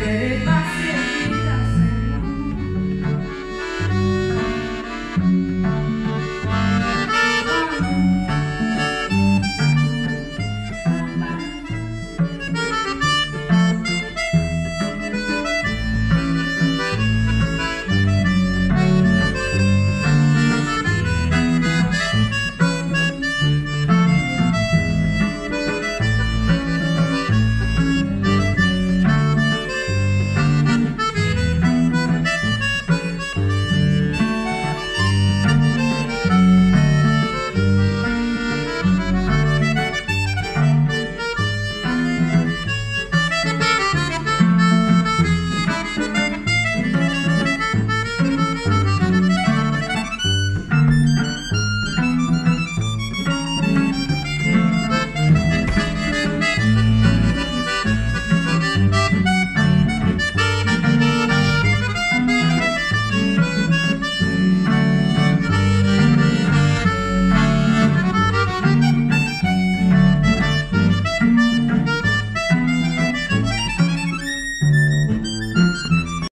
baby.